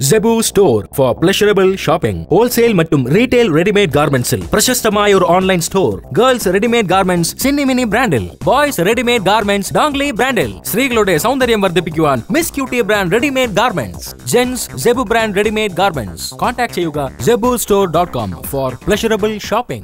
Sebu store for pleasurable shopping wholesale மற்றும் retail readymade ഗാർമെന്റ്സിൽ പ്രശസ്തമായ ഒരു online store girls readymade garments സിന്നി മിനി ബ്രാൻഡിൽ ബോയ്സ് റെഡിമെയ്ഡ് ഗാർമെന്റ്സ് ഡോങ്ലി ബ്രാൻഡിൽ സ്ത്രീകളുടെ സൗന്ദര്യം വർദ്ധിപ്പിക്കുവാൻ miss cutie brand readymade garments gents Sebu brand readymade garments contact ചെയ്യുക Sebu store dot com for pleasurable shopping